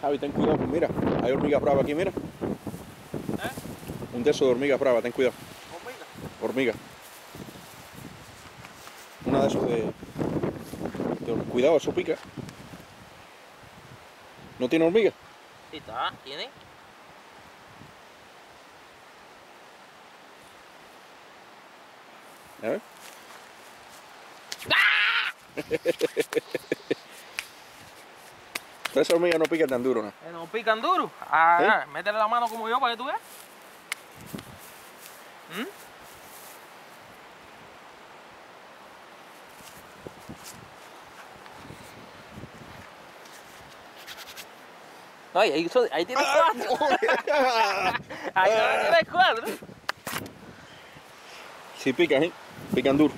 Javi, ten cuidado, mira, hay hormigas bravas aquí, mira. ¿Eh? Un de esos de hormigas bravas, ten cuidado. Hormiga. Hormiga. Una de esos de, de- Cuidado, eso pica. ¿No tiene hormiga? Sí está, tiene. A ver. Pero esa hormiga no pica tan duro, ¿no? Eh, no pican duro. Ah, métele la mano como yo para que tú veas. ¿Mm? Ay, ahí, ahí tienes cuatro. Ahí tienes cuatro. Sí pican, ¿eh? Pican duro.